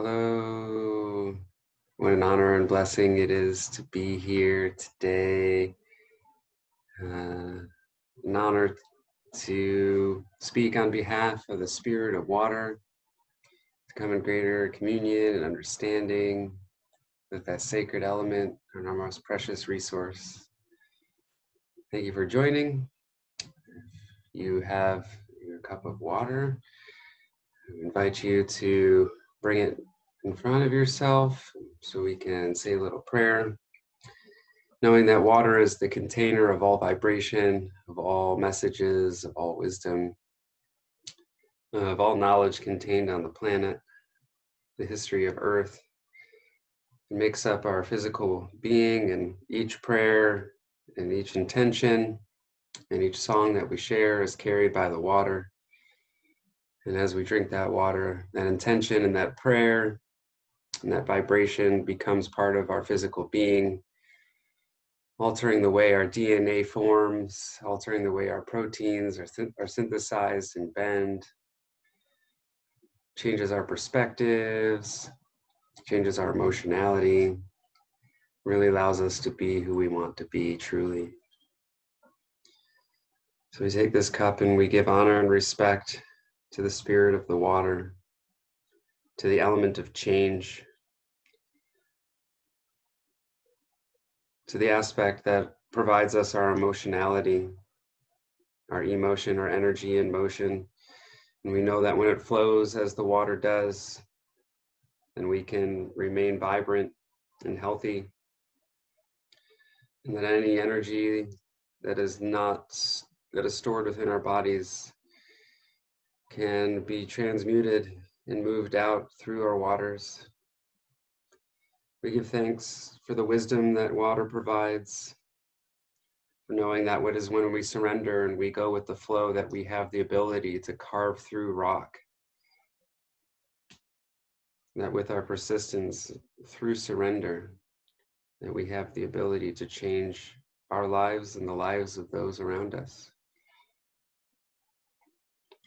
Hello. What an honor and blessing it is to be here today. Uh, an honor to speak on behalf of the Spirit of Water, to come in greater communion and understanding with that sacred element and our most precious resource. Thank you for joining. If you have your cup of water, I invite you to bring it in front of yourself so we can say a little prayer. Knowing that water is the container of all vibration, of all messages, of all wisdom, of all knowledge contained on the planet, the history of Earth. It makes up our physical being, and each prayer and each intention and each song that we share is carried by the water. And as we drink that water, that intention and that prayer and that vibration becomes part of our physical being, altering the way our DNA forms, altering the way our proteins are, th- are synthesized and bend, changes our perspectives, changes our emotionality, really allows us to be who we want to be truly. So we take this cup and we give honor and respect to the spirit of the water, to the element of change, to the aspect that provides us our emotionality, our emotion, our energy in motion. And we know that when it flows as the water does, then we can remain vibrant and healthy. And that any energy that is not, that is stored within our bodies can be transmuted and moved out through our waters. We give thanks for the wisdom that water provides, for knowing that what is when we surrender and we go with the flow that we have the ability to carve through rock. That with our persistence through surrender, that we have the ability to change our lives and the lives of those around us.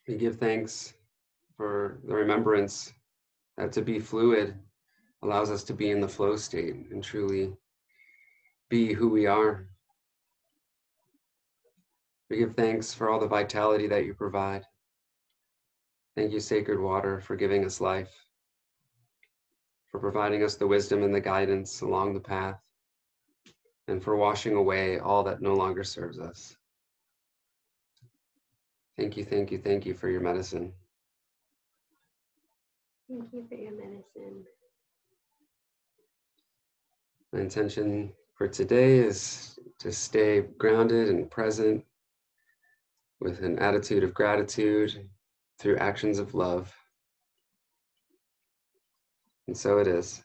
We give thanks for the remembrance that to be fluid allows us to be in the flow state and truly be who we are. We give thanks for all the vitality that you provide. Thank you, sacred water, for giving us life, for providing us the wisdom and the guidance along the path, and for washing away all that no longer serves us. Thank you, thank you, thank you for your medicine. Thank you for your medicine. My intention for today is to stay grounded and present with an attitude of gratitude through actions of love. And so it is.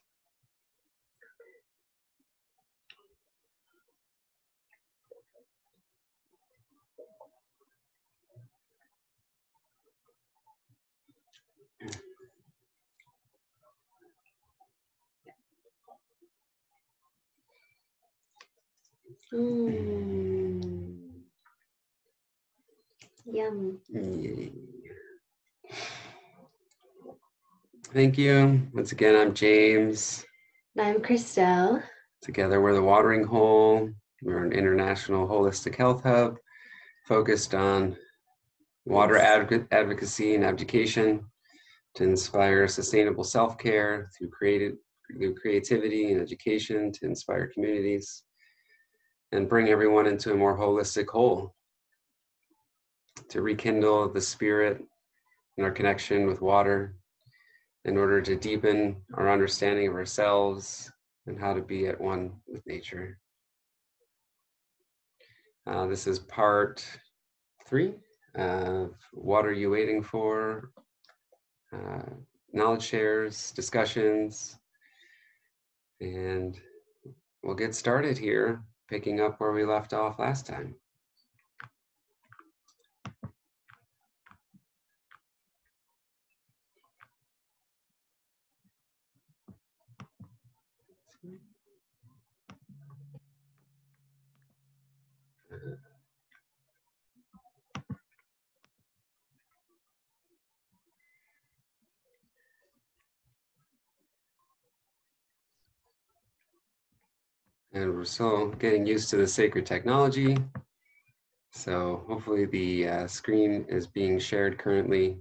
Mm. Yum. Thank you. Once again, I'm James. I'm Christelle. Together, we're the Watering Whole. We're an international holistic health hub focused on water advoc- advocacy and education to inspire sustainable self care through, creative, through creativity and education to inspire communities and bring everyone into a more holistic whole to rekindle the spirit and our connection with water in order to deepen our understanding of ourselves and how to be at one with nature. Uh, this is part three of What Are You Waiting For? Uh, knowledge shares, discussions, and we'll get started here, picking up where we left off last time. And we're still getting used to the sacred technology. So hopefully the uh, screen is being shared currently.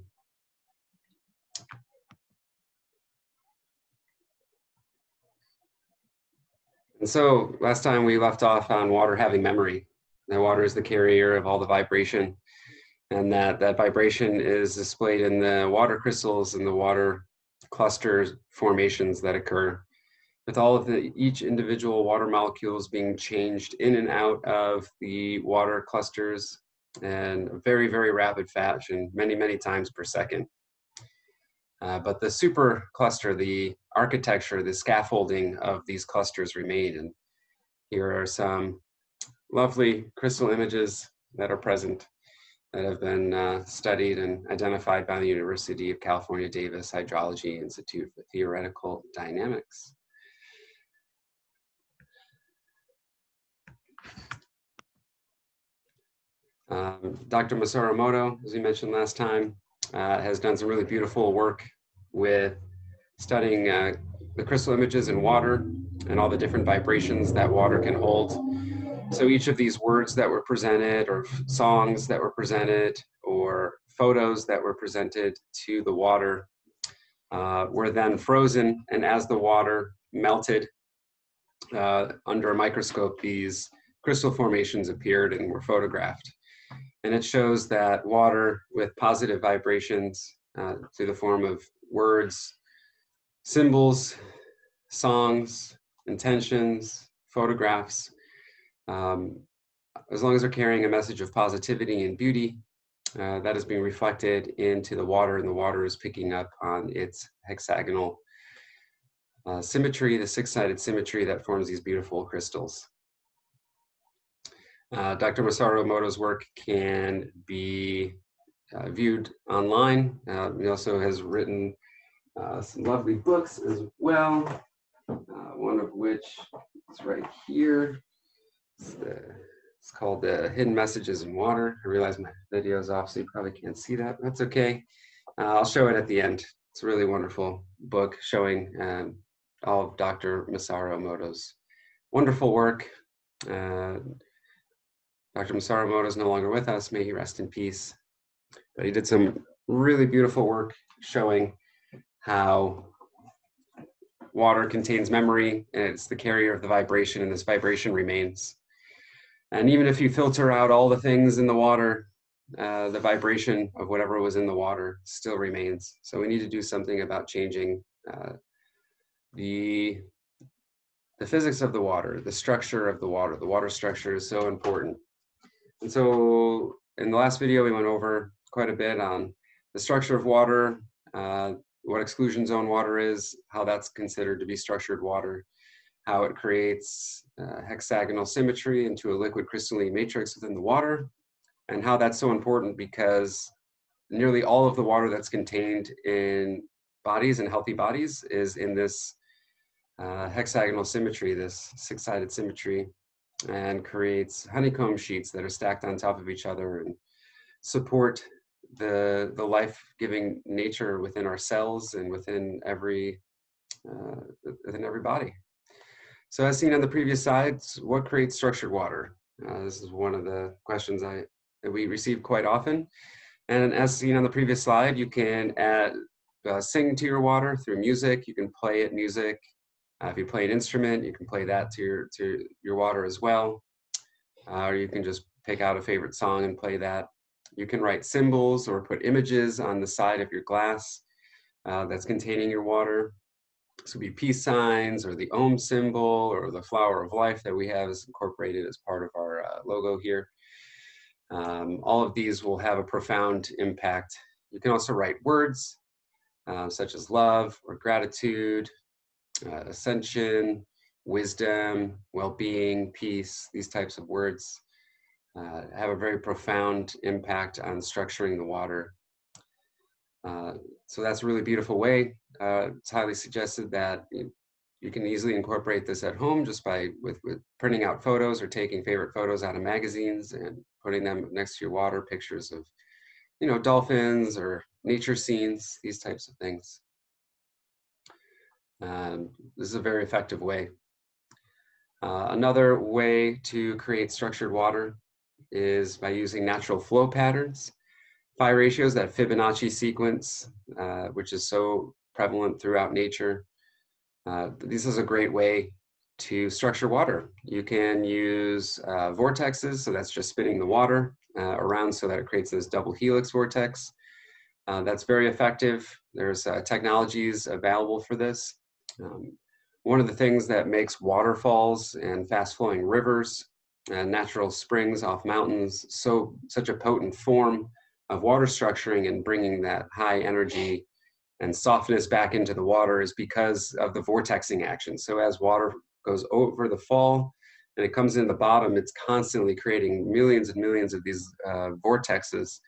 And so last time we left off on water having memory. That water is the carrier of all the vibration and that that vibration is displayed in the water crystals and the water cluster formations that occur with all of the each individual water molecules being changed in and out of the water clusters in a very very rapid fashion many many times per second uh, but the super cluster the architecture the scaffolding of these clusters remain and here are some lovely crystal images that are present that have been uh, studied and identified by the University of California Davis Hydrology Institute for Theoretical Dynamics. Um, Dr. Masaru Emoto, as we mentioned last time, uh, has done some really beautiful work with studying uh, the crystal images in water and all the different vibrations that water can hold so each of these words that were presented, or songs that were presented, or photos that were presented to the water uh, were then frozen. And as the water melted uh, under a microscope, these crystal formations appeared and were photographed. And it shows that water with positive vibrations uh, through the form of words, symbols, songs, intentions, photographs, um, as long as they're carrying a message of positivity and beauty, uh, that is being reflected into the water, and the water is picking up on its hexagonal uh, symmetry, the six-sided symmetry that forms these beautiful crystals. Uh, Dr. Masaru Emoto's work can be uh, viewed online. Uh, he also has written uh, some lovely books as well, one of which is right here. It's, the, it's called the Hidden Messages in Water. I realize my video is off, so you probably can't see that. That's okay. Uh, I'll show it at the end. It's a really wonderful book showing um, all of Dr. Masaru Emoto's wonderful work. Uh, Dr. Masaru Emoto is no longer with us. May he rest in peace. But he did some really beautiful work showing how water contains memory and it's the carrier of the vibration and this vibration remains. And even if you filter out all the things in the water, uh, the vibration of whatever was in the water still remains. So we need to do something about changing uh, the the physics of the water, the structure of the water. The water structure is so important. And so in the last video, we went over quite a bit on the structure of water, uh, what exclusion zone water is, how that's considered to be structured water, how it creates uh, hexagonal symmetry into a liquid crystalline matrix within the water, and how that's so important because nearly all of the water that's contained in bodies and healthy bodies is in this uh, hexagonal symmetry, this six-sided symmetry, and creates honeycomb sheets that are stacked on top of each other and support the the life-giving nature within our cells and within every uh, within every body. So as seen on the previous slides, what creates structured water? Uh, this is one of the questions I, that we receive quite often. And as seen on the previous slide, you can add, uh, sing to your water through music. You can play it music. Uh, if you play an instrument, you can play that to your, to your water as well. Uh, or you can just pick out a favorite song and play that. You can write symbols or put images on the side of your glass uh, that's containing your water. This could be peace signs or the Om symbol or the flower of life that we have is incorporated as part of our uh, logo here. Um, all of these will have a profound impact. You can also write words uh, such as love or gratitude, uh, ascension, wisdom, well-being, peace, these types of words uh, have a very profound impact on structuring the water. Uh, so that's a really beautiful way uh, it's highly suggested that you, you, can easily incorporate this at home just by with, with printing out photos or taking favorite photos out of magazines and putting them next to your water, pictures of, you know, dolphins or nature scenes, these types of things. Um, this is a very effective way. Uh, another way to create structured water is by using natural flow patterns. Phi ratios, that Fibonacci sequence, uh, which is so prevalent throughout nature. Uh, this is a great way to structure water. You can use uh, vortexes, so that's just spinning the water uh, around so that it creates this double helix vortex. Uh, that's very effective. There's uh, technologies available for this. Um, one of the things that makes waterfalls and fast flowing rivers and natural springs off mountains so such a potent form of water structuring and bringing that high energy and softness back into the water is because of the vortexing action. So as water goes over the fall and it comes in the bottom, it's constantly creating millions and millions of these uh, vortexes,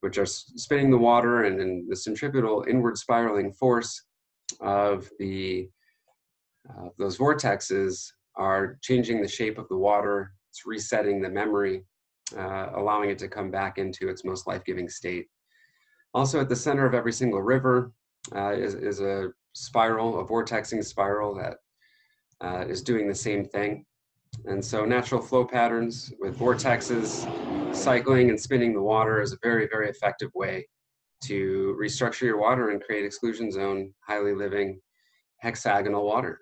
which are spinning the water and, and the centripetal inward spiraling force of the uh, those vortexes are changing the shape of the water. It's resetting the memory, uh, allowing it to come back into its most life-giving state. Also at the center of every single river uh, is, is a spiral, a vortexing spiral that uh, is doing the same thing. And so natural flow patterns with vortexes, cycling and spinning the water is a very, very effective way to restructure your water and create exclusion zone, highly living hexagonal water.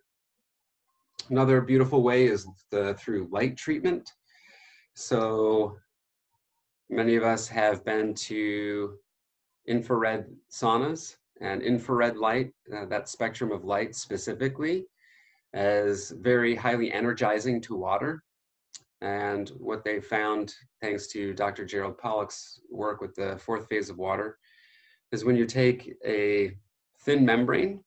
Another beautiful way is the, through light treatment. So many of us have been to infrared saunas and infrared light, uh, that spectrum of light specifically, is very highly energizing to water. And what they found, thanks to Dr. Gerald Pollack's work with the fourth phase of water, is when you take a thin membrane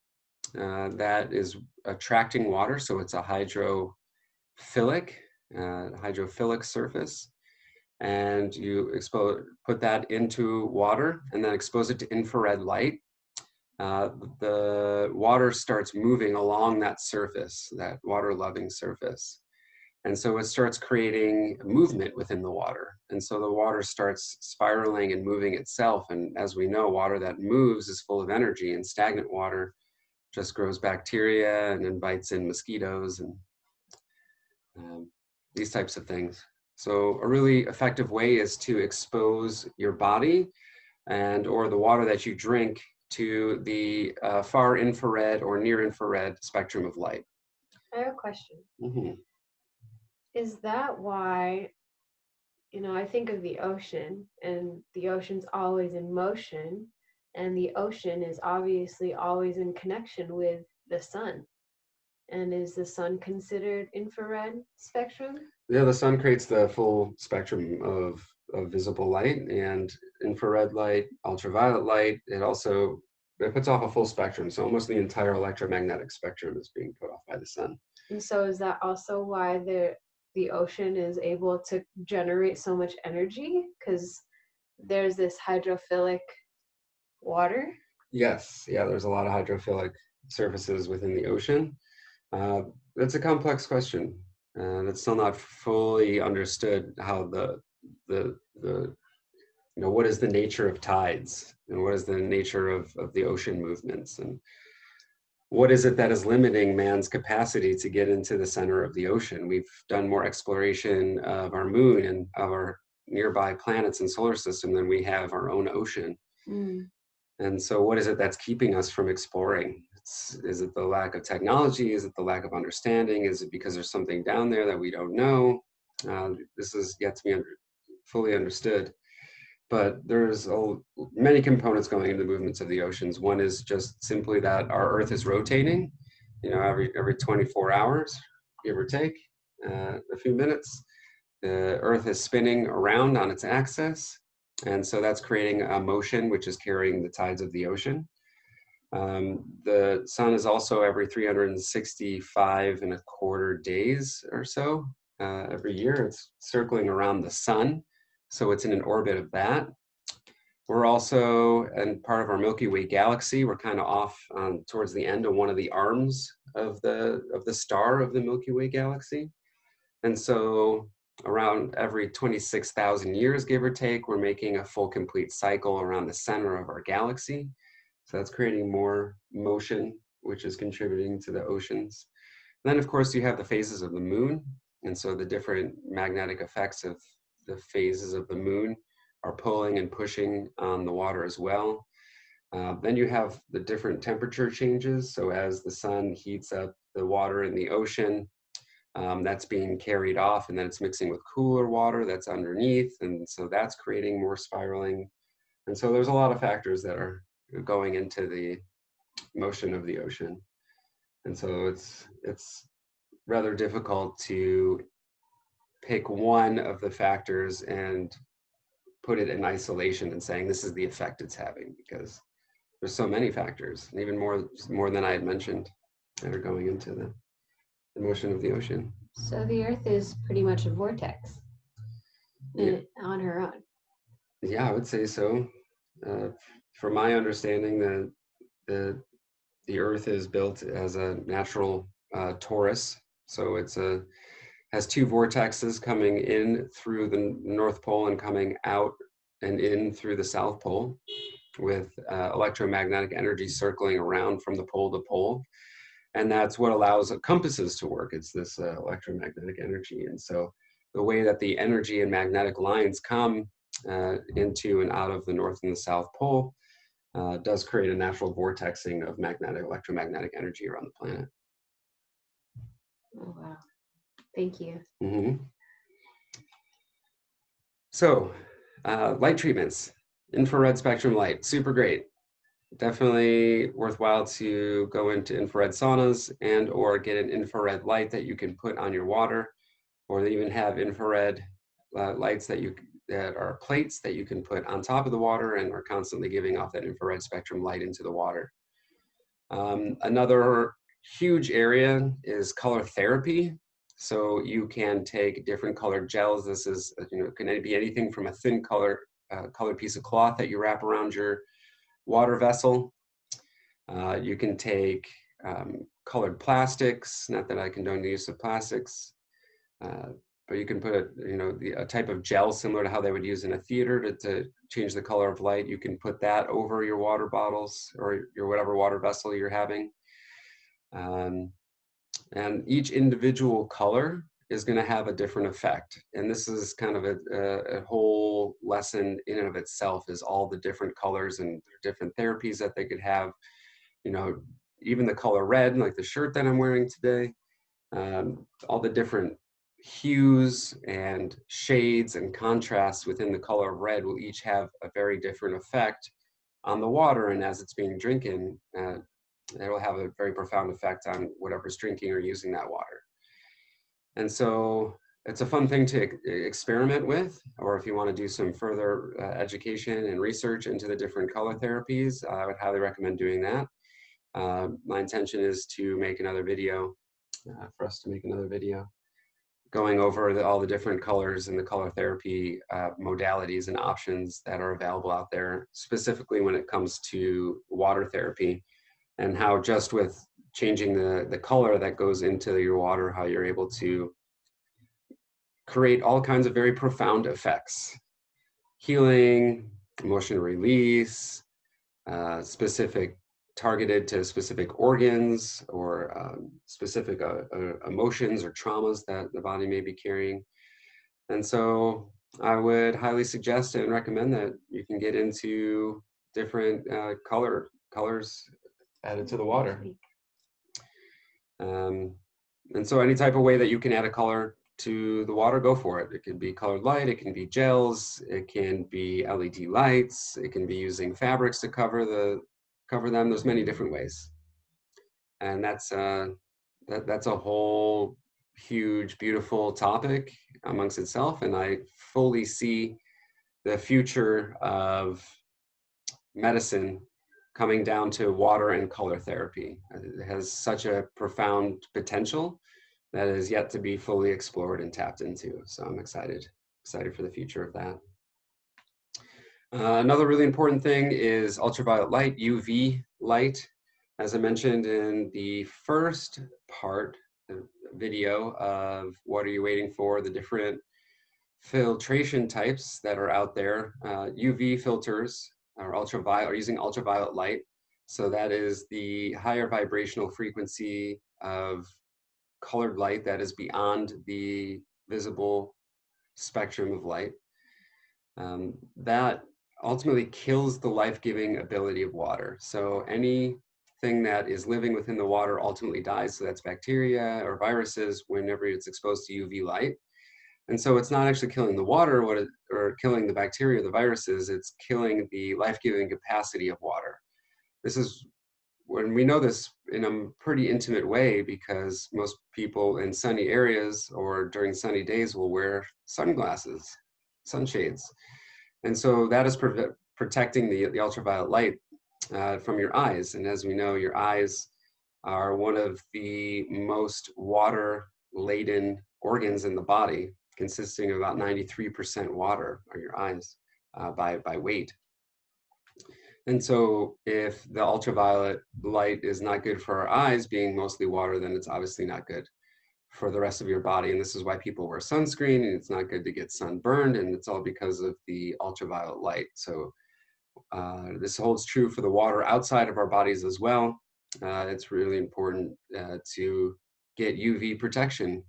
uh, that is attracting water, so it's a hydrophilic, uh, hydrophilic surface, and you expose, put that into water and then expose it to infrared light, uh, the water starts moving along that surface, that water loving surface. And so it starts creating movement within the water. And so the water starts spiraling and moving itself. And as we know, water that moves is full of energy, and stagnant water just grows bacteria and invites in mosquitoes and um, these types of things. So a really effective way is to expose your body and or the water that you drink to the uh, far infrared or near infrared spectrum of light. I have a question. Mm-hmm. Is that why, you know, I think of the ocean and the ocean's always in motion, and the ocean is obviously always in connection with the sun. And is the sun considered infrared spectrum? Yeah, the sun creates the full spectrum of of visible light and infrared light, ultraviolet light. It also it puts off a full spectrum. So almost the entire electromagnetic spectrum is being put off by the sun. And so is that also why the the ocean is able to generate so much energy? Because there's this hydrophilic water? Yes, yeah, there's a lot of hydrophilic surfaces within the ocean. Uh, that's a complex question. And it's still not fully understood how the the the you know what is the nature of tides and what is the nature of, of the ocean movements and what is it that is limiting man's capacity to get into the center of the ocean? We've done more exploration of our moon and of our nearby planets and solar system than we have our own ocean. Mm. and so what is it that's keeping us from exploring? It's, is it the lack of technology? Is it the lack of understanding? Is it because there's something down there that we don't know? Uh, this is yet to be under, fully understood. But there's a, many components going into the movements of the oceans. One is just simply that our Earth is rotating, you know, every every 24 hours, give or take, uh, a few minutes. The Earth is spinning around on its axis, and so that's creating a motion which is carrying the tides of the ocean. Um, the sun is also every 365 and a quarter days or so uh, every year. It's circling around the sun. So it's in an orbit of that. We're also, and part of our Milky Way galaxy, we're kind of off um, towards the end of one of the arms of the of the star of the Milky Way galaxy. And so around every 26,000 years, give or take, we're making a full complete cycle around the center of our galaxy. So that's creating more motion, which is contributing to the oceans. then, of course, you have the phases of the moon. And so the different magnetic effects of the phases of the moon are pulling and pushing on the water as well. Uh, then you have the different temperature changes. So as the sun heats up the water in the ocean, um, that's being carried off and then it's mixing with cooler water that's underneath. And so that's creating more spiraling. And so there's a lot of factors that are going into the motion of the ocean. And so it's, it's rather difficult to pick one of the factors and put it in isolation and saying this is the effect it's having because there's so many factors, and even more more than I had mentioned, that are going into the, the motion of the ocean. So the Earth is pretty much a vortex yeah. on her own. Yeah, I would say so. Uh, from my understanding, the the the Earth is built as a natural uh, torus, so it's a has two vortexes coming in through the North Pole and coming out and in through the South Pole with uh, electromagnetic energy circling around from the pole to pole. And that's what allows compasses to work. It's this uh, electromagnetic energy. And so the way that the energy and magnetic lines come uh, into and out of the North and the South Pole uh, does create a natural vortexing of magnetic, electromagnetic energy around the planet. Oh, wow. Thank you. Mm-hmm. So, uh, light treatments infrared spectrum light, super great. Definitely worthwhile to go into infrared saunas and or get an infrared light that you can put on your water, or they even have infrared uh, lights that you that are plates that you can put on top of the water and are constantly giving off that infrared spectrum light into the water. Um, another huge area is color therapy. So you can take different colored gels. This is, you know, can be anything from a thin color uh, colored piece of cloth that you wrap around your water vessel. Uh, you can take um, colored plastics, not that I condone the use of plastics, uh, but you can put a, you know, the, a type of gel similar to how they would use in a theater to, to change the color of light. You can put that over your water bottles or your whatever water vessel you're having. Um, and each individual color is going to have a different effect. And this is kind of a, a, a, whole lesson in and of itself is all the different colors and different therapies that they could have. You know, even the color red, like the shirt that I'm wearing today, um, all the different hues and shades and contrasts within the color of red will each have a very different effect on the water. And as it's being drinking, uh, it will have a very profound effect on whatever's drinking or using that water. And so it's a fun thing to experiment with, or if you want to do some further uh, education and research into the different color therapies, I would highly recommend doing that. Uh, my intention is to make another video, uh, for us to make another video, going over the, all the different colors and the color therapy uh, modalities and options that are available out there, specifically when it comes to water therapy, and how just with changing the, the color that goes into your water, how you're able to create all kinds of very profound effects. Healing, emotion release, uh, specific targeted to specific organs or um, specific uh, uh, emotions or traumas that the body may be carrying. And so I would highly suggest and recommend that you can get into different uh, color colors added to the water. Um, and so any type of way that you can add a color to the water, go for it. It can be colored light, it can be gels, it can be LED lights, it can be using fabrics to cover the cover them. There's many different ways. And that's uh, that, that's a whole huge, beautiful topic amongst itself. And I fully see the future of medicine coming down to water and color therapy. It has such a profound potential that is yet to be fully explored and tapped into. So I'm excited, excited for the future of that. Uh, another really important thing is ultraviolet light, UV light. As I mentioned in the first part the video of what are you waiting for, the different filtration types that are out there, uh, UV filters or ultraviolet or using ultraviolet light. So that is the higher vibrational frequency of colored light that is beyond the visible spectrum of light. Um, that ultimately kills the life-giving ability of water. So anything that is living within the water ultimately dies. So that's bacteria or viruses whenever it's exposed to UV light. And so it's not actually killing the water what it, or killing the bacteria, or the viruses, it's killing the life-giving capacity of water. This is when we know this in a pretty intimate way because most people in sunny areas or during sunny days will wear sunglasses, sunshades. And so that is protecting the, the ultraviolet light uh, from your eyes. And as we know, your eyes are one of the most water laden organs in the body, consisting of about 93% water are your eyes uh, by, by weight. And so if the ultraviolet light is not good for our eyes, being mostly water, then it's obviously not good for the rest of your body. And this is why people wear sunscreen and it's not good to get sunburned and it's all because of the ultraviolet light. So uh, this holds true for the water outside of our bodies as well. Uh, it's really important uh, to get UV protection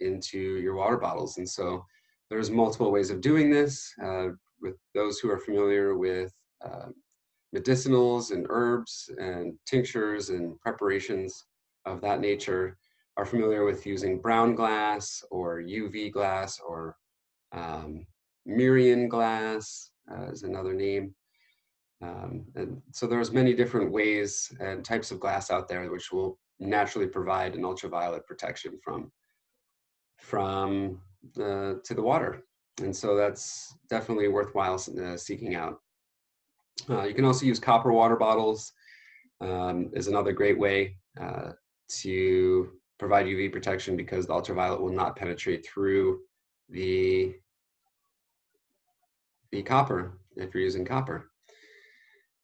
into your water bottles. And so there's multiple ways of doing this. Uh, with those who are familiar with uh, medicinals and herbs and tinctures and preparations of that nature, are familiar with using brown glass or UV glass or um, Miron glass uh, is another name. Um, and so there's many different ways and types of glass out there which will naturally provide an ultraviolet protection from from the, to the water. And so that's definitely worthwhile uh, seeking out. Uh, you can also use copper water bottles um, is another great way uh, to provide UV protection because the ultraviolet will not penetrate through the, the copper if you're using copper.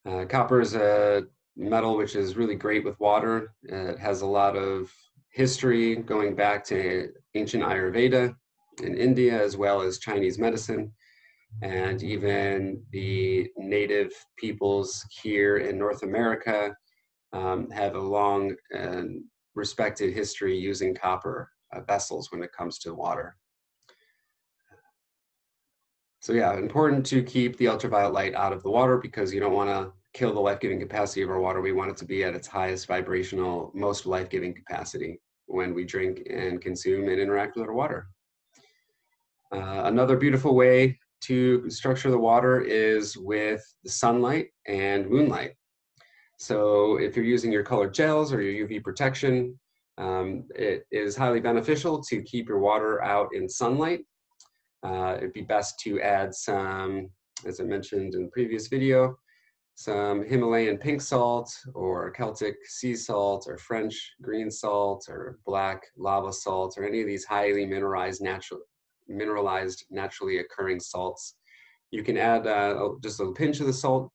Uh, copper is a metal which is really great with water. It has a lot of history going back to ancient Ayurveda in India as well as Chinese medicine. And even the native peoples here in North America um, have a long and respected history using copper uh, vessels when it comes to water. So yeah, important to keep the ultraviolet light out of the water because you don't want to kill the life-giving capacity of our water. We want it to be at its highest vibrational, most life-giving capacity when we drink and consume and interact with our water. Uh, another beautiful way to structure the water is with the sunlight and moonlight. So if you're using your colored gels or your UV protection, um, it is highly beneficial to keep your water out in sunlight. Uh, it'd be best to add some, as I mentioned in the previous video, some Himalayan pink salt or Celtic sea salt or French green salt or black lava salt or any of these highly mineralized natural mineralized naturally occurring salts. You can add uh, just a pinch of the salt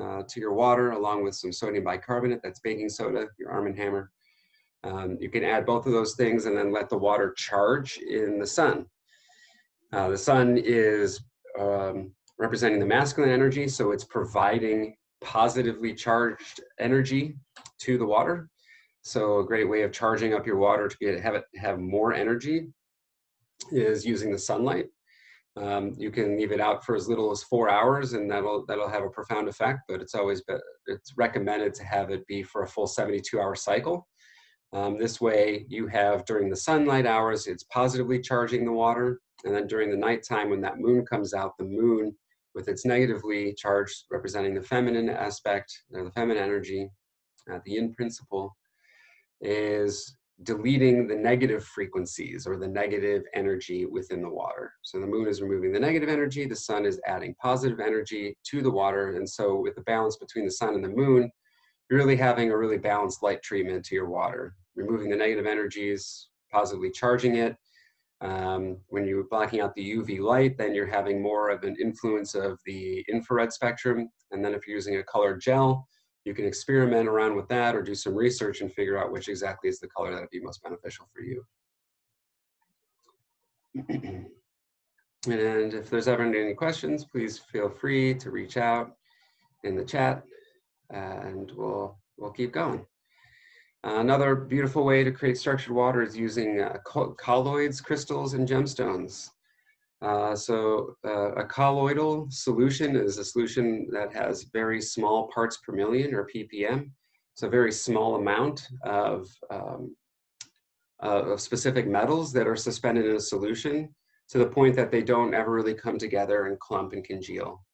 uh, to your water along with some sodium bicarbonate, that's baking soda, your Arm & Hammer. Um, you can add both of those things and then let the water charge in the sun. Uh, the sun is um, representing the masculine energy, so it's providing positively charged energy to the water. So a great way of charging up your water to get have it have more energy is using the sunlight. Um, you can leave it out for as little as four hours, and that'll that'll have a profound effect. But it's always it's recommended to have it be for a full 72-hour cycle. Um, this way, you have during the sunlight hours, it's positively charging the water, and then during the nighttime, when that moon comes out, the moon with its negatively charged, representing the feminine aspect, the feminine energy, uh, the yin principle, is deleting the negative frequencies or the negative energy within the water. So the moon is removing the negative energy, the sun is adding positive energy to the water. And so with the balance between the sun and the moon, you're really having a really balanced light treatment to your water, removing the negative energies, positively charging it. Um, when you're blocking out the UV light, then you're having more of an influence of the infrared spectrum. And then if you're using a colored gel, you can experiment around with that or do some research and figure out which exactly is the color that would be most beneficial for you. and if there's ever any questions, please feel free to reach out in the chat and we'll, we'll keep going. Another beautiful way to create structured water is using uh, colloids, crystals, and gemstones. Uh, so uh, a colloidal solution is a solution that has very small parts per million or ppm. It's a very small amount of, um, uh, of specific metals that are suspended in a solution to the point that they don't ever really come together and clump and congeal.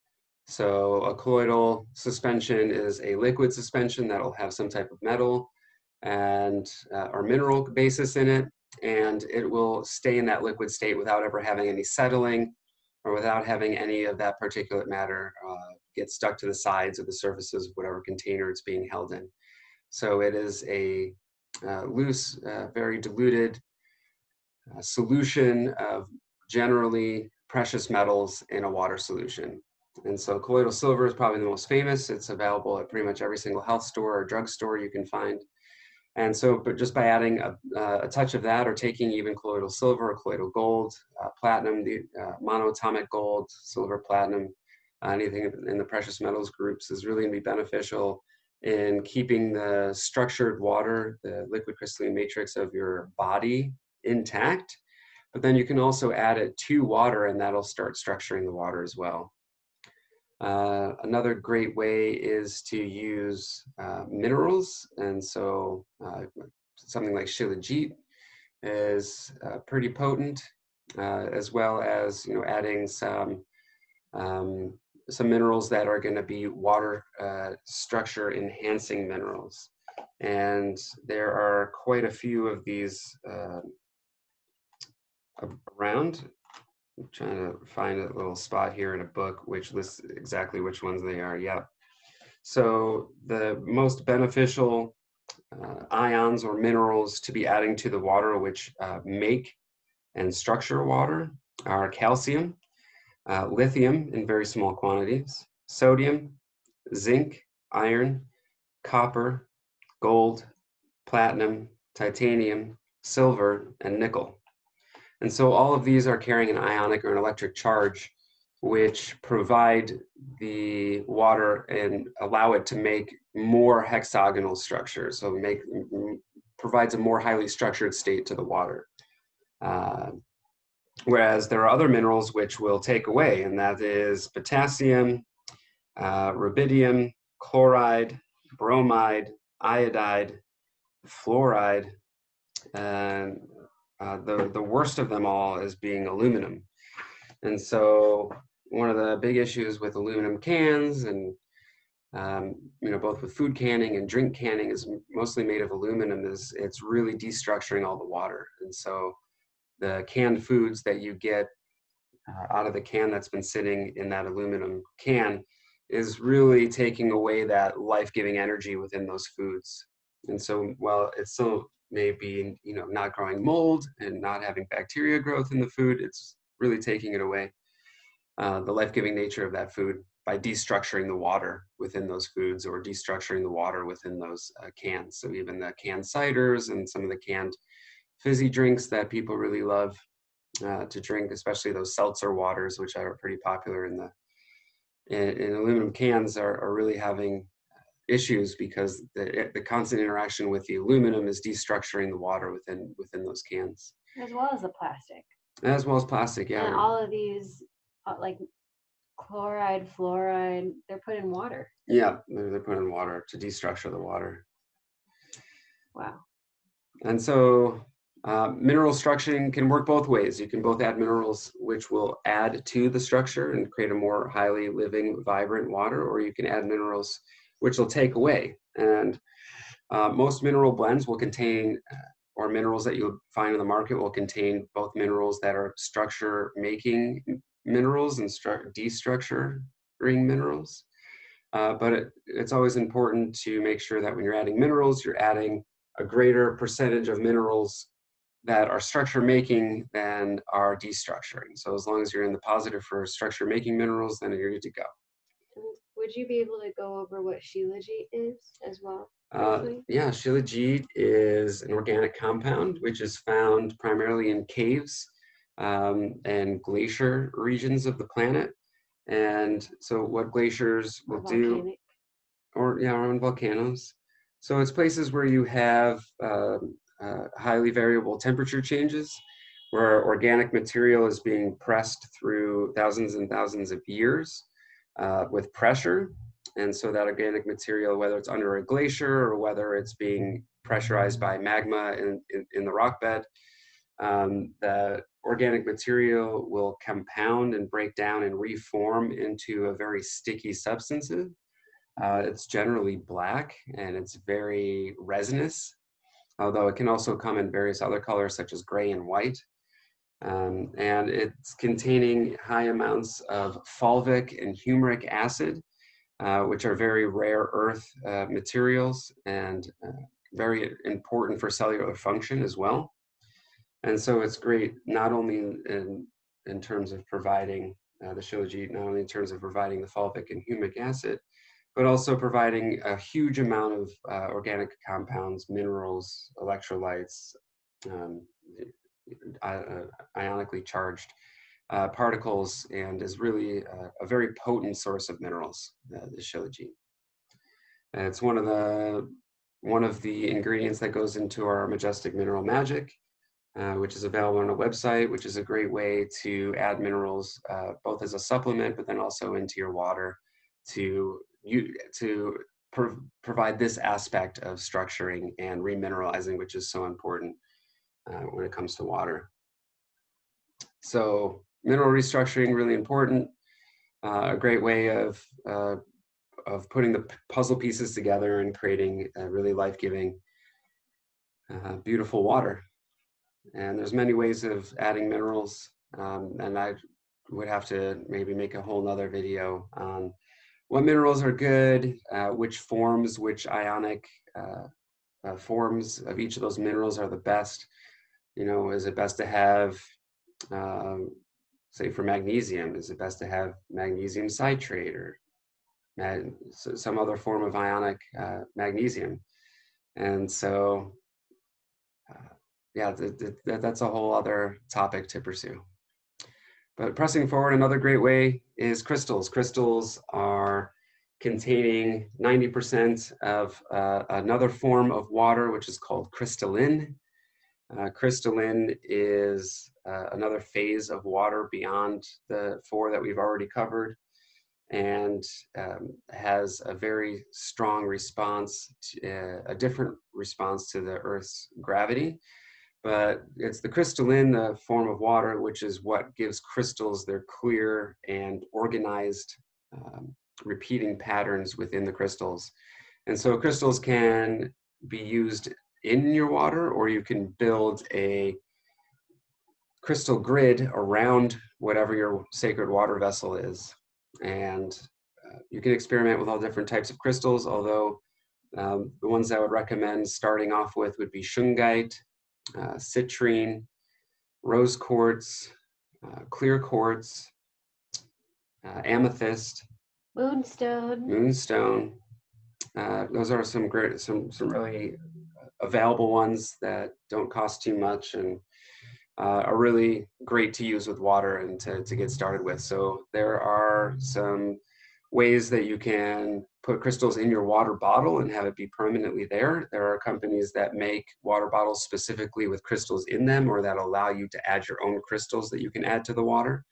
So a colloidal suspension is a liquid suspension that'll have some type of metal and uh, mineral basis in it, and it will stay in that liquid state without ever having any settling or without having any of that particulate matter uh, get stuck to the sides or the surfaces of whatever container it's being held in. So it is a uh, loose, uh, very diluted uh, solution of generally precious metals in a water solution. And so colloidal silver is probably the most famous. It's available at pretty much every single health store or drugstore you can find. And so, but just by adding a, a touch of that or taking even colloidal silver or colloidal gold, uh, platinum, the uh, monoatomic gold, silver, platinum, uh, anything in the precious metals groups is really gonna be beneficial in keeping the structured water, the liquid crystalline matrix of your body intact. But then you can also add it to water and that'll start structuring the water as well. Uh, another great way is to use uh, minerals. And so uh, something like shilajit is uh, pretty potent, uh, as well as you know adding some um, some minerals that are going to be water structure enhancing minerals. And there are quite a few of these around. I'm trying to find a little spot here in a book which lists exactly which ones they are. Yeah. So the most beneficial uh, ions or minerals to be adding to the water which uh, make and structure water are calcium, uh, lithium in very small quantities, sodium, zinc, iron, copper, gold, platinum, titanium, silver, and nickel. And so all of these are carrying an ionic or an electric charge, which provide the water and allow it to make more hexagonal structures. So make provides a more highly structured state to the water. Uh, whereas there are other minerals which will take away, and that is potassium, uh, rubidium, chloride, bromide, iodide, fluoride, and uh, the, the worst of them all is being aluminum. And so one of the big issues with aluminum cans and um, you know both with food canning and drink canning is mostly made of aluminum is it's really destructuring all the water and so the canned foods that you get uh, out of the can that's been sitting in that aluminum can is really taking away that life-giving energy within those foods and so while it's still maybe you know not growing mold and not having bacteria growth in the food it's really taking it away. Uh, the life-giving nature of that food by destructuring the water within those foods or destructuring the water within those uh, cans. So even the canned ciders and some of the canned fizzy drinks that people really love uh, to drink especially those seltzer waters which are pretty popular in the in, in aluminum cans are, are really having issues because the, the constant interaction with the aluminum is destructuring the water within within those cans. As well as the plastic. As well as plastic yeah. And all of these uh, like chloride fluoride they're put in water. Yeah they're, they're put in water to destructure the water. Wow. And so uh, mineral structuring can work both ways. You can both add minerals which will add to the structure and create a more highly living, vibrant water, or you can add minerals which will take away. And uh, most mineral blends will contain, or minerals that you'll find in the market will contain both minerals that are structure making minerals and stru- destructuring minerals. Uh, but it, it's always important to make sure that when you're adding minerals, you're adding a greater percentage of minerals that are structure making than are destructuring. So as long as you're in the positive for structure making minerals, then you're good to go would you be able to go over what Shilajit is as well? Uh, yeah, Shilajit is an organic compound which is found primarily in caves um, and glacier regions of the planet. And so, what glaciers will do, or yeah, around volcanoes. So it's places where you have um, uh, highly variable temperature changes, where organic material is being pressed through thousands and thousands of years uh, with pressure. And so that organic material, whether it's under a glacier or whether it's being pressurized by magma in, in, in the rock bed, um, the organic material will compound and break down and reform into a very sticky substance. Uh, it's generally black and it's very resinous, although it can also come in various other colors such as gray and white. Um, and it's containing high amounts of fulvic and humeric acid, uh, which are very rare earth uh, materials and uh, very important for cellular function as well. And so it's great not only in, in terms of providing uh, the shilajit, not only in terms of providing the fulvic and humic acid, but also providing a huge amount of uh, organic compounds, minerals, electrolytes, um, ionically charged uh, particles, and is really a, a, very potent source of minerals, uh, the shilajit. it's one of the one of the ingredients that goes into our majestic mineral magic, uh, which is available on a website, which is a great way to add minerals uh, both as a supplement, but then also into your water to you to pro- provide this aspect of structuring and remineralizing, which is so important uh, when it comes to water. So mineral restructuring really important. Uh, a great way of uh, of putting the puzzle pieces together and creating a really life-giving, uh, beautiful water. And there's many ways of adding minerals, um, and I would have to maybe make a whole nother video on what minerals are good, uh, which forms, which ionic uh, uh, forms of each of those minerals are the best. You know, is it best to have, um, say, for magnesium, is it best to have magnesium citrate or mag- some other form of ionic uh, magnesium? And so, uh, yeah, th- th- that's a whole other topic to pursue. But pressing forward, another great way is crystals. Crystals are containing 90% of uh, another form of water, which is called crystalline. Uh, crystalline is uh, another phase of water beyond the four that we've already covered and um, has a very strong response, to, uh, a different response to the Earth's gravity but it's the crystalline the form of water, which is what gives crystals their clear and organized um, repeating patterns within the crystals. And so crystals can be used in your water, or you can build a crystal grid around whatever your sacred water vessel is. And uh, you can experiment with all different types of crystals, although um, the ones I would recommend starting off with would be shungite, uh, citrine, rose quartz, uh, clear quartz, uh, amethyst, moonstone. Moonstone. Uh, those are some great, some some really available ones that don't cost too much and uh, are really great to use with water and to, to get started with. So there are some ways that you can put crystals in your water bottle and have it be permanently there. There are companies that make water bottles specifically with crystals in them or that allow you to add your own crystals that you can add to the water.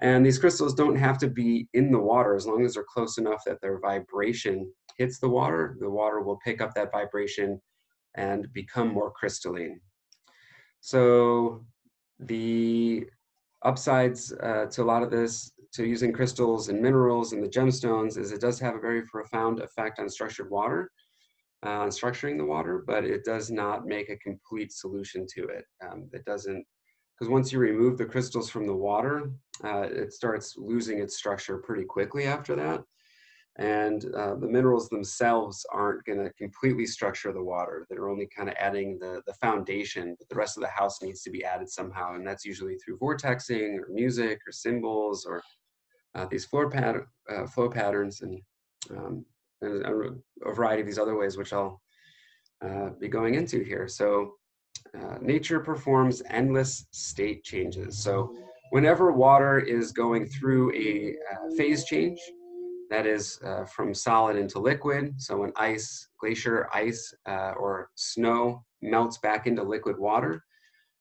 And these crystals don't have to be in the water as long as they're close enough that their vibration hits the water. The water will pick up that vibration and become more crystalline. So the upsides uh, to a lot of this to using crystals and minerals and the gemstones is it does have a very profound effect on structured water, uh, on structuring the water, but it does not make a complete solution to it. Um, it doesn't, because once you remove the crystals from the water, uh, it starts losing its structure pretty quickly after that. And uh, the minerals themselves aren't going to completely structure the water. They're only kind of adding the, the foundation, but the rest of the house needs to be added somehow. And that's usually through vortexing or music or symbols or uh, these floor pat- uh, flow patterns and, um, and a, a, variety of these other ways, which I'll uh, be going into here. So uh, nature performs endless state changes. So whenever water is going through a uh, phase change, that is uh, from solid into liquid. So when ice, glacier ice, uh, or snow melts back into liquid water,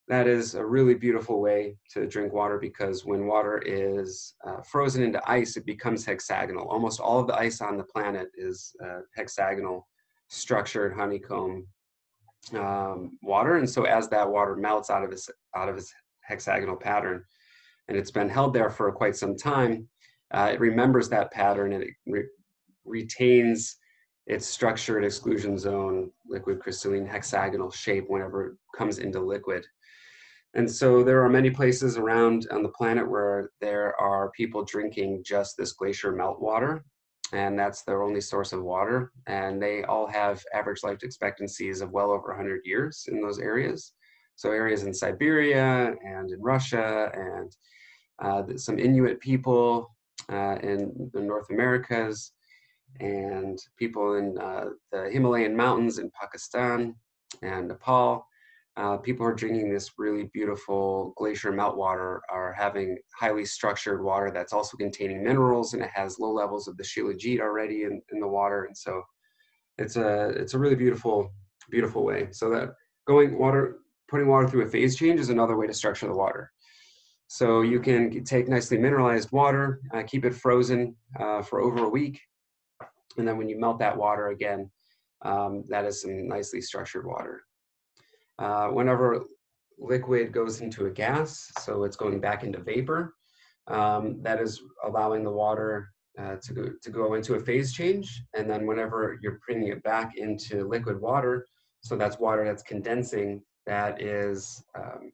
that is a really beautiful way to drink water because when water is uh, frozen into ice, it becomes hexagonal. Almost all of the ice on the planet is uh, hexagonal, structured honeycomb um, water. And so as that water melts out of its out of its hexagonal pattern, and it's been held there for quite some time, uh, it remembers that pattern and it re- retains its structured exclusion zone liquid crystalline hexagonal shape whenever it comes into liquid. And so there are many places around on the planet where there are people drinking just this glacier melt water, and that's their only source of water. And they all have average life expectancies of well over 100 years in those areas. So areas in Siberia and in Russia and uh, some Inuit people uh, in the North Americas and people in uh, the Himalayan mountains in Pakistan and Nepal. Uh, people are drinking this really beautiful glacier meltwater are having highly structured water that's also containing minerals and it has low levels of the shilajit already in, in the water. And so it's a it's a really beautiful beautiful way. So that going water putting water through a phase change is another way to structure the water so you can take nicely mineralized water uh, keep it frozen uh, for over a week and then when you melt that water again um, that is some nicely structured water uh, whenever liquid goes into a gas, so it's going back into vapor, um, that is allowing the water uh, to, go, to go into a phase change. And then whenever you're bringing it back into liquid water, so that's water that's condensing, that is um,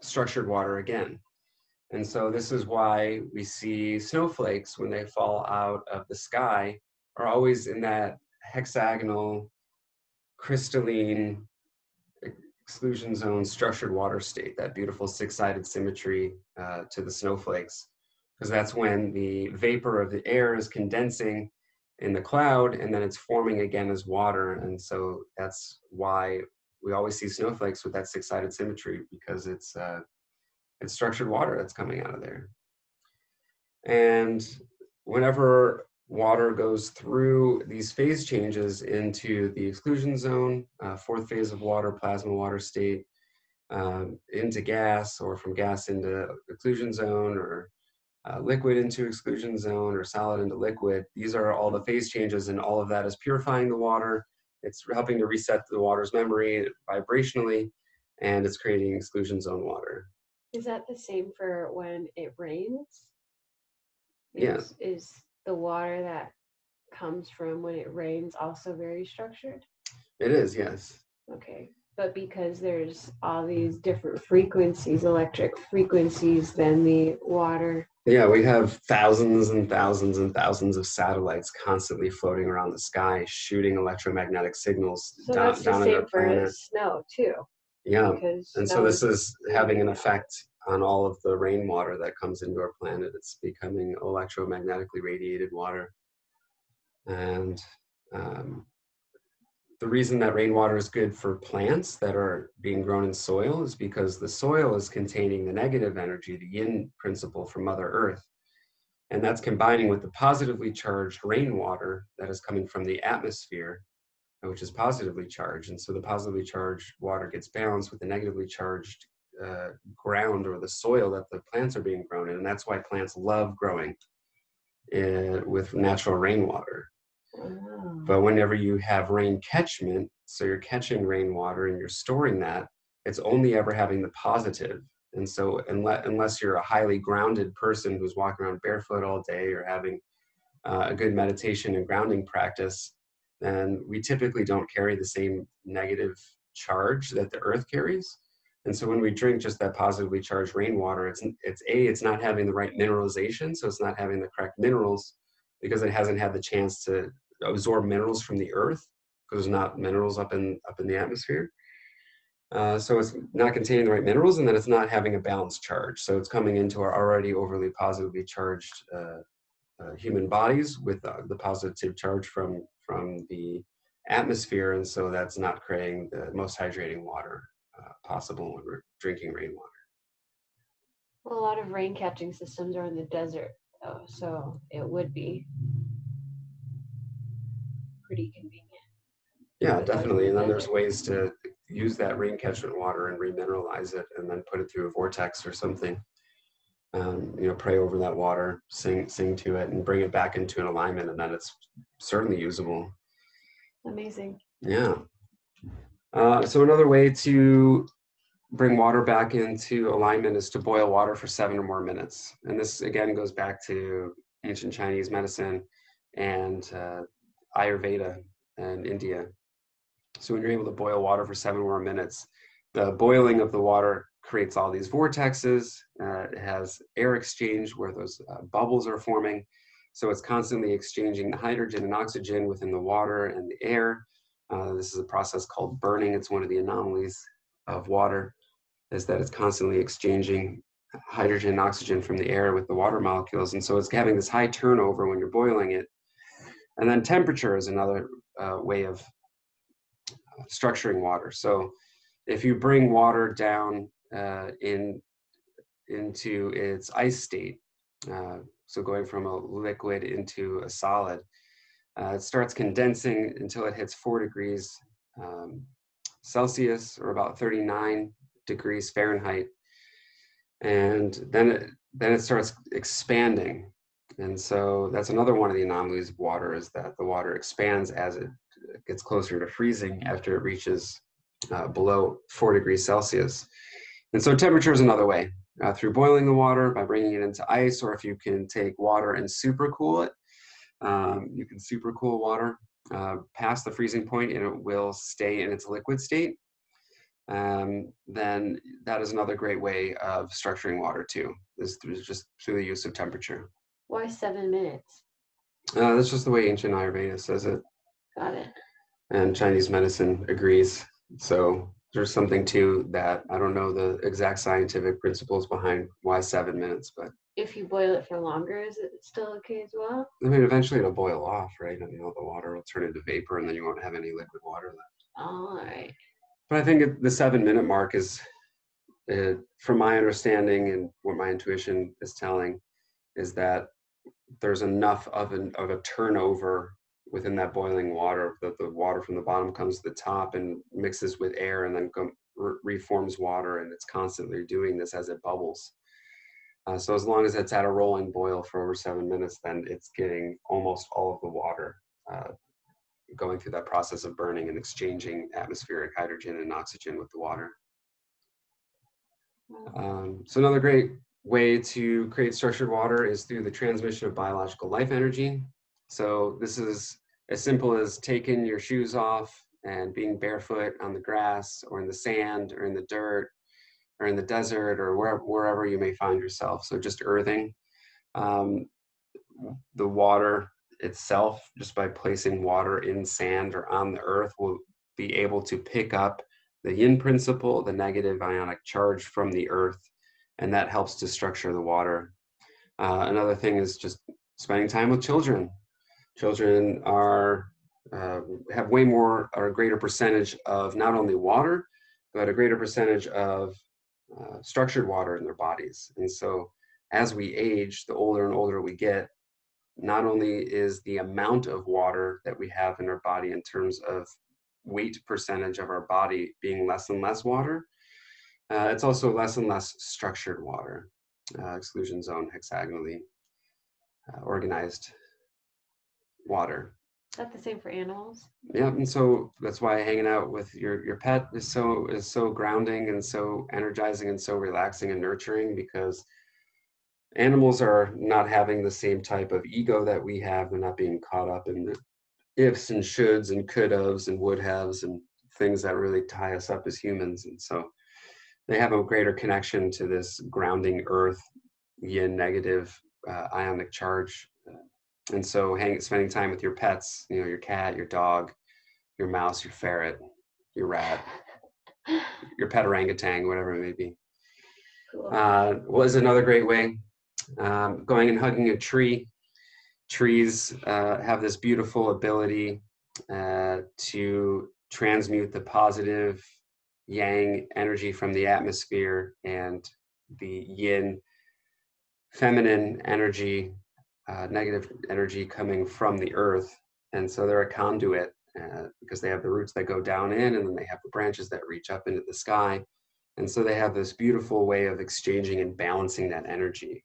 structured water again. And so this is why we see snowflakes when they fall out of the sky are always in that hexagonal crystalline exclusion zone structured water state, that beautiful six-sided symmetry uh, to the snowflakes, because that's when the vapor of the air is condensing in the cloud and then it's forming again as water. And so that's why we always see snowflakes with that six-sided symmetry because it's uh, it's structured water that's coming out of there. And whenever water goes through these phase changes into the exclusion zone, uh, fourth phase of water, plasma water state, um, into gas, or from gas into exclusion zone, or uh, liquid into exclusion zone, or solid into liquid. These are all the phase changes, and all of that is purifying the water. It's helping to reset the water's memory vibrationally, and it's creating exclusion zone water. Is that the same for when it rains? Yes. Yeah. Is the water that comes from when it rains also very structured? It is, yes. Okay. But because there's all these different frequencies, electric frequencies, than the water. Yeah, we have thousands and thousands and thousands of satellites constantly floating around the sky, shooting electromagnetic signals so down, that's the down same for snow too. Yeah, and so this is having an effect on all of the rainwater that comes into our planet. It's becoming electromagnetically radiated water. And um, the reason that rainwater is good for plants that are being grown in soil is because the soil is containing the negative energy, the yin principle from Mother Earth. And that's combining with the positively charged rainwater that is coming from the atmosphere, which is positively charged. And so the positively charged water gets balanced with the negatively charged uh, ground or the soil that the plants are being grown in. And that's why plants love growing in, with natural rainwater. Oh. But whenever you have rain catchment, so you're catching rainwater and you're storing that, it's only ever having the positive. And so, unless, unless you're a highly grounded person who's walking around barefoot all day or having uh, a good meditation and grounding practice, then we typically don't carry the same negative charge that the earth carries. And so when we drink just that positively charged rainwater, it's it's a it's not having the right mineralization, so it's not having the correct minerals because it hasn't had the chance to absorb minerals from the earth because there's not minerals up in up in the atmosphere. Uh, so it's not containing the right minerals, and then it's not having a balanced charge. So it's coming into our already overly positively charged uh, uh, human bodies with the positive charge from from the atmosphere, and so that's not creating the most hydrating water uh, possible when we're drinking rainwater. Well, a lot of rain catching systems are in the desert, though, so it would be. pretty convenient. Yeah, definitely. And then there's ways to use that rain catchment water and remineralize it and then put it through a vortex or something. Um, you know, pray over that water, sing sing to it and bring it back into an alignment and then it's certainly usable. Amazing. Yeah. Uh, so another way to bring water back into alignment is to boil water for seven or more minutes. And this again goes back to ancient Chinese medicine and uh, Ayurveda and India. So when you're able to boil water for seven more minutes, the boiling of the water creates all these vortexes. Uh, it has air exchange where those uh, bubbles are forming. So it's constantly exchanging the hydrogen and oxygen within the water and the air. Uh, this is a process called burning. It's one of the anomalies of water, is that it's constantly exchanging hydrogen and oxygen from the air with the water molecules. And so it's having this high turnover when you're boiling it. And then temperature is another uh, way of structuring water. So if you bring water down uh, in into its ice state, uh, so going from a liquid into a solid, uh, it starts condensing until it hits four degrees um, Celsius or about 39 degrees Fahrenheit, and then it then it starts expanding. And so that's another one of the anomalies of water is that the water expands as it gets closer to freezing after it reaches uh, below four degrees Celsius. And so temperature is another way uh, through boiling the water by bringing it into ice, or if you can take water and supercool it, um, you can supercool water uh, past the freezing point and it will stay in its liquid state. Um, then that is another great way of structuring water too, is through just through the use of temperature. Why seven minutes? Uh, that's just the way ancient Ayurveda says it. Got it. and Chinese medicine agrees. So there's something to that. I don't know the exact scientific principles behind why seven minutes, but If you boil it for longer, is it still okay as well? I mean, eventually it'll boil off, right? I mean, all the water will turn into vapor, and then you won't have any liquid water left. All right. But I think the seven minute mark is, uh, from my understanding and what my intuition is telling, is that there's enough of an of a turnover within that boiling water that the water from the bottom comes to the top and mixes with air and then com- re- reforms water and it's constantly doing this as it bubbles. Uh, so as long as it's at a rolling boil for over seven minutes then it's getting almost all of the water uh, going through that process of burning and exchanging atmospheric hydrogen and oxygen with the water. Um, so another great way to create structured water is through the transmission of biological life energy. So this is as simple as taking your shoes off and being barefoot on the grass or in the sand or in the dirt or in the desert or wherever, wherever you may find yourself. So just earthing. Um, the water itself, just by placing water in sand or on the earth, will be able to pick up the yin principle, the negative ionic charge from the earth, and that helps to structure the water. Uh, another thing is just spending time with children. Children are uh, have way more or a greater percentage of not only water, but a greater percentage of uh, structured water in their bodies. And so, as we age, the older and older we get, not only is the amount of water that we have in our body in terms of weight percentage of our body being less and less water, uh, it's also less and less structured water, uh, exclusion zone, hexagonally uh, organized water. Is that the same for animals? Yeah, and so that's why hanging out with your your pet is so is so grounding and so energizing and so relaxing and nurturing because animals are not having the same type of ego that we have. They're not being caught up in the ifs and shoulds and could haves and would haves and things that really tie us up as humans. And so they have a greater connection to this grounding earth, yin negative uh, ionic charge. And so hang, spending time with your pets, you know, your cat, your dog, your mouse, your ferret, your rat, your pet orangutan, whatever it may be, uh, was another great way. Um, going and hugging a tree. Trees uh, have this beautiful ability uh, to transmute the positive yang energy from the atmosphere and the yin feminine energy, uh, negative energy coming from the earth. And so they're a conduit uh, because they have the roots that go down in and then they have the branches that reach up into the sky. And so they have this beautiful way of exchanging and balancing that energy.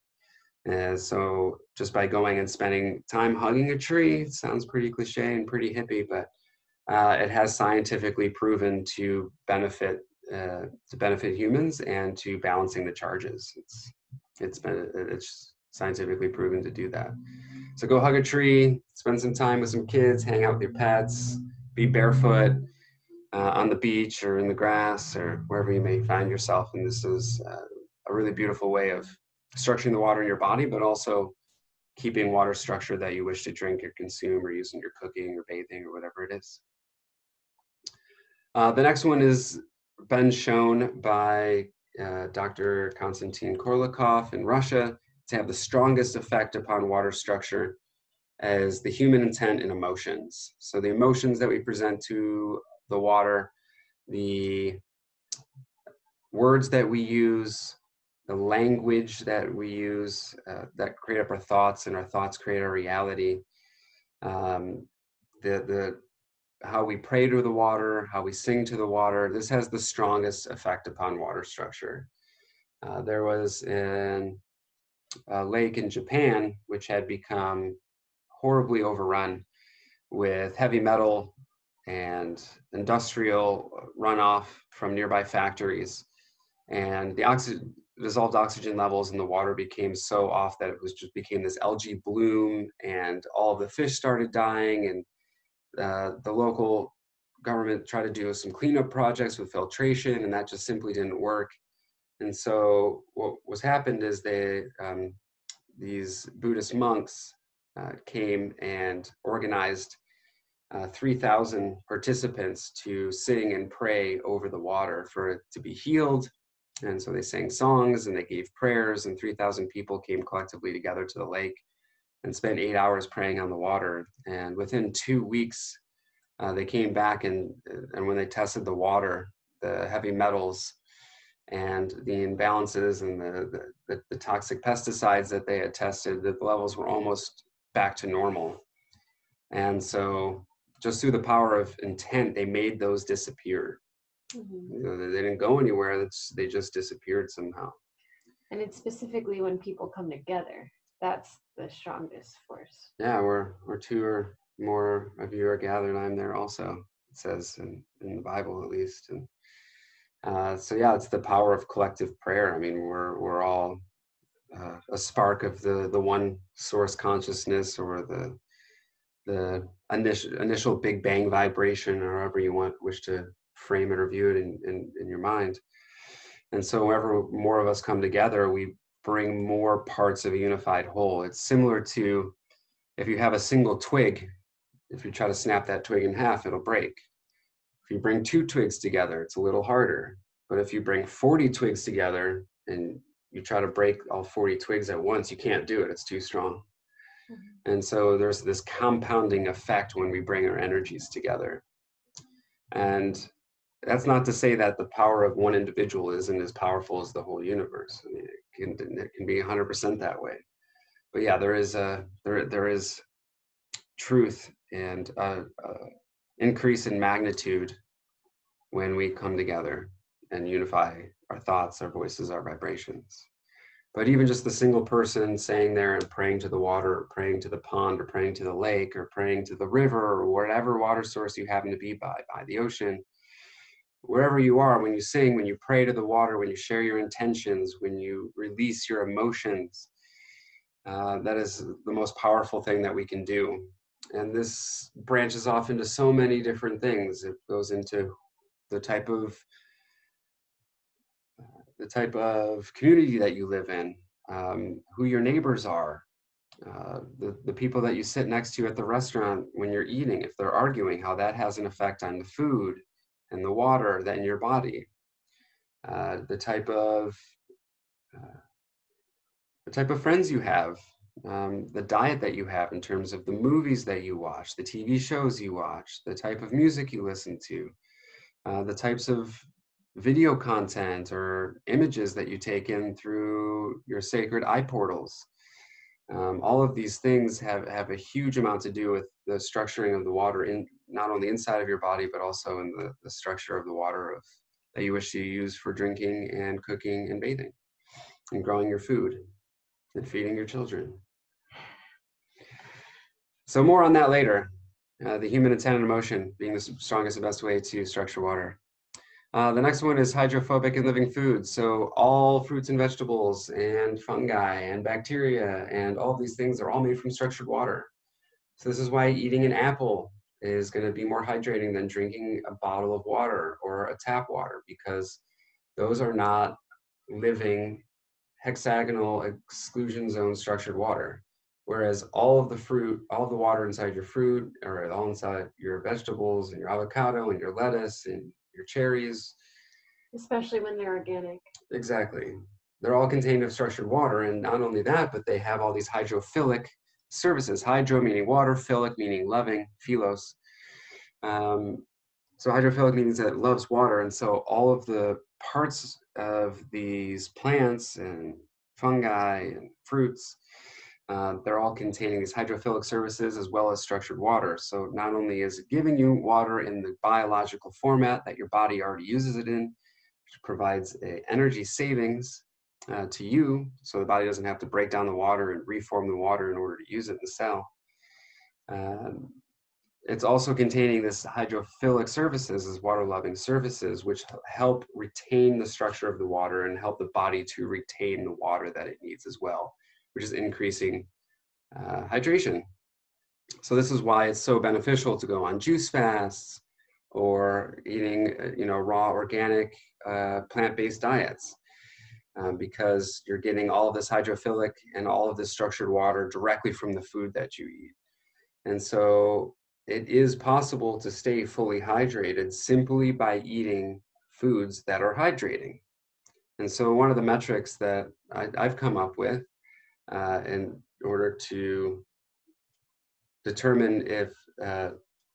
And so just by going and spending time hugging a tree sounds pretty cliche and pretty hippie but uh, it has scientifically proven to benefit uh, to benefit humans and to balancing the charges. It's it's been it's scientifically proven to do that so go hug a tree, spend some time with some kids, hang out with your pets, be barefoot uh, on the beach or in the grass or wherever you may find yourself. And this is uh, a really beautiful way of structuring the water in your body, but also keeping water structure that you wish to drink or consume or use in your cooking or bathing or whatever it is. Uh, the next one is been shown by uh, Dr. Konstantin Korotkov in Russia to have the strongest effect upon water structure as the human intent and emotions. So the emotions that we present to the water, the words that we use, the language that we use uh, that create up our thoughts and our thoughts create our reality. Um, the, the, how we pray to the water, how we sing to the water, this has the strongest effect upon water structure. Uh, there was an uh, lake in Japan, which had become horribly overrun with heavy metal and industrial runoff from nearby factories. And the oxygen, dissolved oxygen levels in the water became so off that it was just became this algae bloom, and all of the fish started dying. And uh, the local government tried to do some cleanup projects with filtration, and that just simply didn't work. And so what was happened is they, um, these Buddhist monks uh, came and organized uh, 3,000 participants to sing and pray over the water for it to be healed. And so they sang songs and they gave prayers, and 3,000 people came collectively together to the lake and spent eight hours praying on the water. And within two weeks, uh, they came back and, and when they tested the water, the heavy metals and the imbalances and the, the, the, toxic pesticides that they had tested, the levels were almost back to normal. And so just through the power of intent, they made those disappear. Mm-hmm. You know, they didn't go anywhere, it's, they just disappeared somehow. And it's specifically when people come together. That's the strongest force. Yeah, where, where two or more of you are gathered, I'm there also. It says in, in the Bible at least. And uh, so yeah, it's the power of collective prayer. I mean, we're we're all uh, a spark of the the one source consciousness or the the initial initial Big Bang vibration, or however you want wish to frame it or view it in, in, in your mind. And so, whenever more of us come together, we bring more parts of a unified whole. It's similar to if you have a single twig, if you try to snap that twig in half, it'll break. If you bring two twigs together, it's a little harder. But if you bring 40 twigs together and you try to break all 40 twigs at once, you can't do it. It's too strong. Mm-hmm. And so there's this compounding effect when we bring our energies together. And that's not to say that the power of one individual isn't as powerful as the whole universe. I mean, it can, it can be 100% that way. But yeah, there is a there there is truth and a, a increase in magnitude when we come together and unify our thoughts, our voices, our vibrations. But even just the single person saying there and praying to the water, or praying to the pond, or praying to the lake, or praying to the river, or whatever water source you happen to be by, by the ocean, wherever you are, when you sing, when you pray to the water, when you share your intentions, when you release your emotions, uh, that is the most powerful thing that we can do and this branches off into so many different things. It goes into the type of the type of community that you live in um, who your neighbors are uh, the, the people that you sit next to at the restaurant when you're eating if they're arguing how that has an effect on the food and the water that in your body. Uh, the type of uh, the type of friends you have um, the diet that you have in terms of the movies that you watch, the TV shows you watch, the type of music you listen to, uh, the types of video content or images that you take in through your sacred eye portals. Um, all of these things have, have a huge amount to do with the structuring of the water in not only inside of your body, but also in the, the structure of the water of, that you wish to use for drinking and cooking and bathing and growing your food and feeding your children. So more on that later. Uh, the human intent and emotion being the strongest and best way to structure water. Uh, the next one is hydrophobic in living foods. So all fruits and vegetables and fungi and bacteria and all these things are all made from structured water. So this is why eating an apple is going to be more hydrating than drinking a bottle of water or a tap water because those are not living hexagonal exclusion zone structured water. Whereas all of the fruit, all of the water inside your fruit, or all inside your vegetables and your avocado and your lettuce and your cherries. Especially when they're organic. Exactly. They're all contained of structured water. And not only that, but they have all these hydrophilic surfaces. Hydro meaning water, philic meaning loving, philos. Um, so hydrophilic means that it loves water. And so all of the parts of these plants and fungi and fruits uh, they're all containing these hydrophilic surfaces as well as structured water. So not only is it giving you water in the biological format that your body already uses it in, which provides a energy savings uh, to you, so the body doesn't have to break down the water and reform the water in order to use it in the cell. Um, it's also containing this hydrophilic surfaces as water-loving surfaces, which help retain the structure of the water and help the body to retain the water that it needs as well which is increasing uh, hydration. So this is why it's so beneficial to go on juice fasts or eating, uh, you know, raw organic uh, plant-based diets. Um, because you're getting all of this hydrophilic and all of this structured water directly from the food that you eat. And so it is possible to stay fully hydrated simply by eating foods that are hydrating. And so one of the metrics that I, have come up with uh, in order to determine if uh,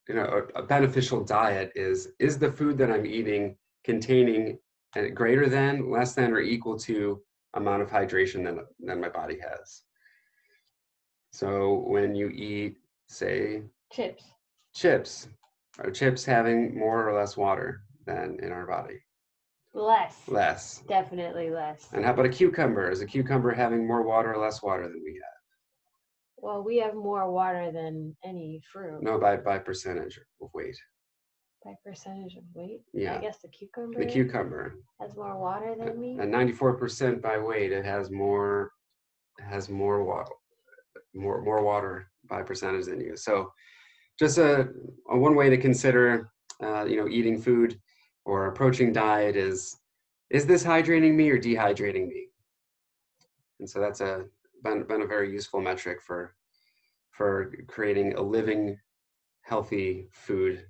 you know a, a, beneficial diet is is the food that I'm eating containing greater than, less than, or equal to amount of hydration than than my body has. So when you eat, say, chips, chips, are chips having more or less water than in our body? Less. Less. Definitely less. And how about a cucumber? Is a cucumber having more water or less water than we have? Well, we have more water than any fruit. No, by by percentage of weight. By percentage of weight? Yeah. I guess the cucumber. The cucumber has more water than me. At ninety-four percent by weight, it has more has more water more more water by percentage than you. So, just a, a one way to consider, uh, you know, eating food or approaching diet is is this hydrating me or dehydrating me? And so that's a been, been a very useful metric for for creating a living healthy food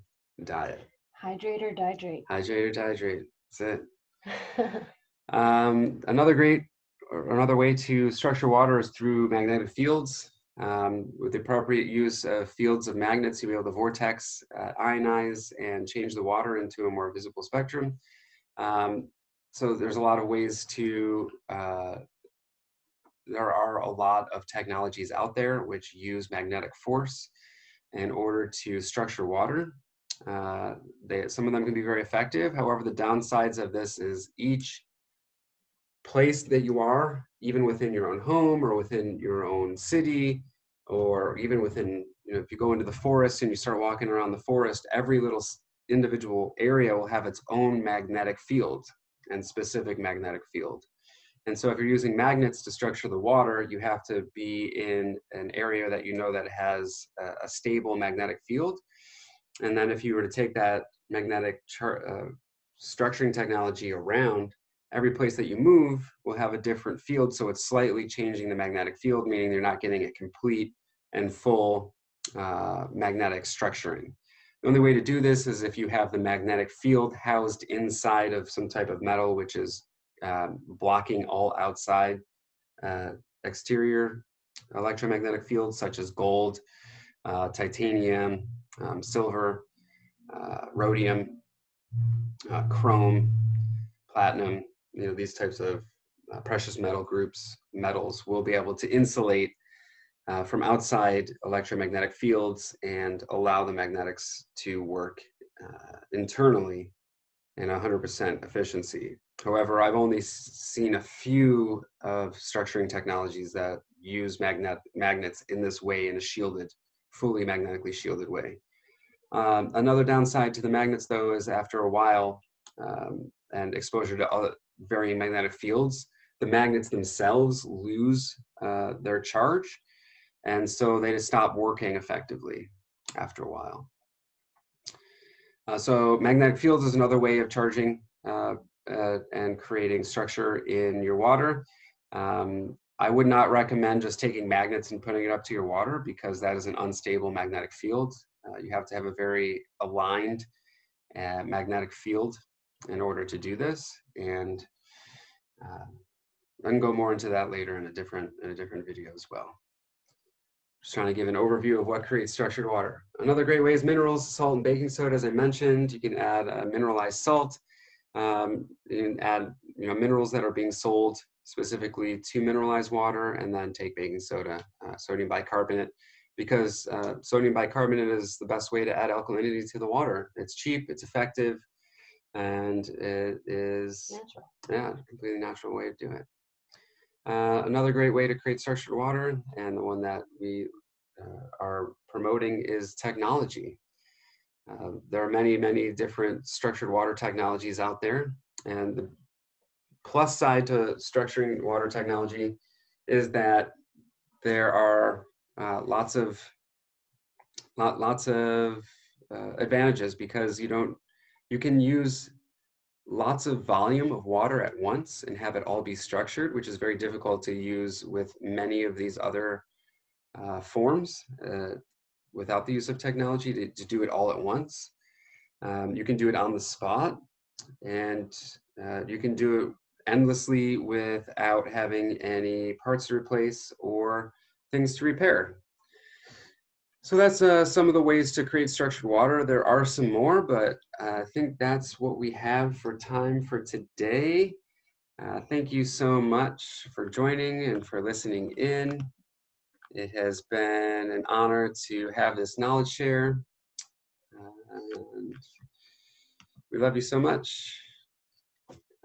diet. Hydrate or dihydrate? Hydrate or dihydrate. That's it. Um, another great another way to structure water is through magnetic fields um, with the appropriate use of fields of magnets, you'll be able to vortex, uh, ionize, and change the water into a more visible spectrum. Um, so there's a lot of ways to, uh, there are a lot of technologies out there which use magnetic force in order to structure water. Uh, they, some of them can be very effective. However, the downsides of this is each place that you are, even within your own home or within your own city, or even within, you know, if you go into the forest and you start walking around the forest, every little individual area will have its own magnetic field and specific magnetic field. And so if you're using magnets to structure the water, you have to be in an area that you know that has a, stable magnetic field. And then if you were to take that magnetic uh, structuring technology around, every place that you move will have a different field. So it's slightly changing the magnetic field, meaning you're not getting a complete and full uh, magnetic structuring. The only way to do this is if you have the magnetic field housed inside of some type of metal, which is um, blocking all outside uh, exterior electromagnetic fields, such as gold, uh, titanium, um, silver, uh, rhodium, uh, chrome, platinum, you know, these types of uh, precious metal groups, metals will be able to insulate uh, from outside electromagnetic fields and allow the magnetics to work uh, internally in 100% efficiency. However, I've only seen a few of structuring technologies that use magnet magnets in this way in a shielded, fully magnetically shielded way. Um, another downside to the magnets though is after a while um, and exposure to other varying magnetic fields, the magnets themselves lose uh, their charge and so they just stop working effectively after a while. Uh, so magnetic fields is another way of charging uh, uh, and creating structure in your water. Um, I would not recommend just taking magnets and putting it up to your water because that is an unstable magnetic field. Uh, you have to have a very aligned uh, magnetic field in order to do this. And uh, I can go more into that later in a different in a different video as well. Just trying to give an overview of what creates structured water. Another great way is minerals, salt and baking soda, as I mentioned. You can add a mineralized salt. Um, you can add you know, minerals that are being sold specifically to mineralized water and then take baking soda, uh, sodium bicarbonate, because uh, sodium bicarbonate is the best way to add alkalinity to the water. It's cheap, it's effective, and it is Natural. yeah, completely natural way to do it. Uh, another great way to create structured water, and the one that we uh, are promoting, is technology. Uh, there are many, many different structured water technologies out there, and the plus side to structuring water technology is that there are uh, lots of lot, lots of uh, advantages because you don't you can use lots of volume of water at once and have it all be structured, which is very difficult to use with many of these other uh, forms uh, without the use of technology to, to do it all at once. Um, you can do it on the spot and uh, you can do it endlessly without having any parts to replace or things to repair. So that's uh, some of the ways to create structured water. There are some more, but I think that's what we have for time for today. Uh, thank you so much for joining and for listening in. It has been an honor to have this knowledge share. And we love you so much.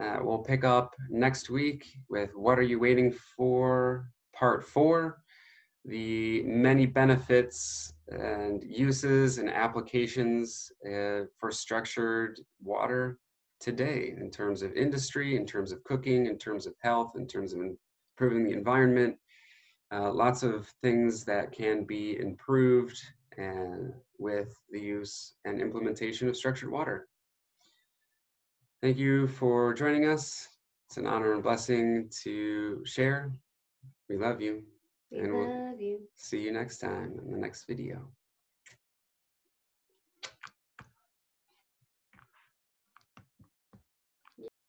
Uh, we'll pick up next week with Water You Waiting For? Part 4 the many benefits and uses and applications uh, for structured water today in terms of industry, in terms of cooking, in terms of health, in terms of improving the environment. Uh, lots of things that can be improved and with the use and implementation of structured water. Thank you for joining us. It's an honor and blessing to share. We love you. We And we'll- you. See you next time in the next video.